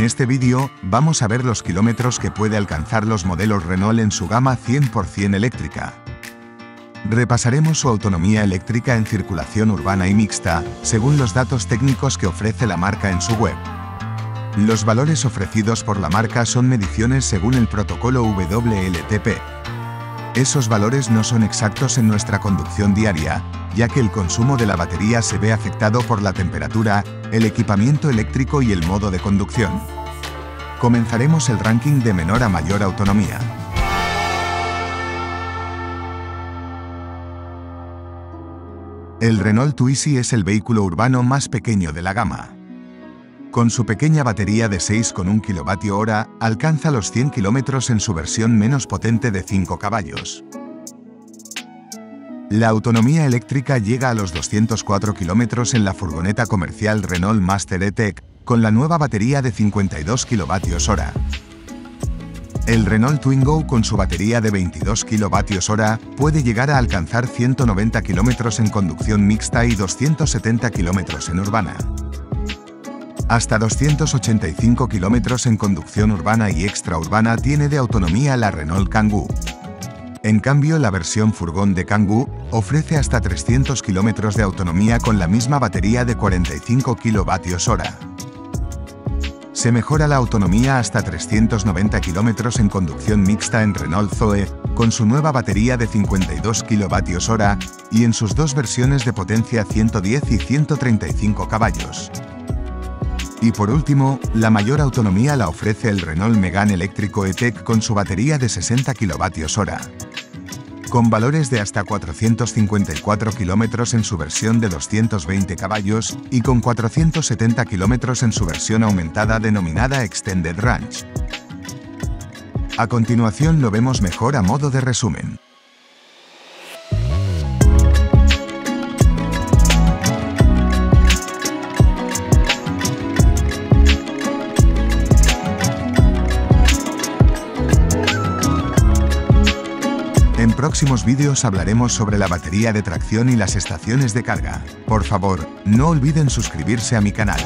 este vídeo, vamos a ver los kilómetros que puede alcanzar los modelos Renault en su gama 100% eléctrica. Repasaremos su autonomía eléctrica en circulación urbana y mixta, según los datos técnicos que ofrece la marca en su web. Los valores ofrecidos por la marca son mediciones según el protocolo WLTP. Esos valores no son exactos en nuestra conducción diaria, ya que el consumo de la batería se ve afectado por la temperatura, el equipamiento eléctrico y el modo de conducción. Comenzaremos el ranking de menor a mayor autonomía. El Renault Twizy es el vehículo urbano más pequeño de la gama. Con su pequeña batería de 6,1 kWh, alcanza los 100 km en su versión menos potente de 5 caballos. La autonomía eléctrica llega a los 204 km en la furgoneta comercial Renault Master E-Tech, con la nueva batería de 52 kWh. El Renault Twingo con su batería de 22 kWh puede llegar a alcanzar 190 km en conducción mixta y 270 km en urbana. Hasta 285 km en conducción urbana y extraurbana tiene de autonomía la Renault Kangoo. En cambio, la versión furgón de Kangoo ofrece hasta 300 km de autonomía con la misma batería de 45 kWh. Se mejora la autonomía hasta 390 km en conducción mixta en Renault Zoe, con su nueva batería de 52 kWh y en sus dos versiones de potencia 110 y 135 caballos. Y por último, la mayor autonomía la ofrece el Renault Megane eléctrico E-Tech con su batería de 60 kWh con valores de hasta 454 km en su versión de 220 caballos y con 470 km en su versión aumentada denominada Extended Range. A continuación lo vemos mejor a modo de resumen. Próximos vídeos hablaremos sobre la batería de tracción y las estaciones de carga. Por favor, no olviden suscribirse a mi canal.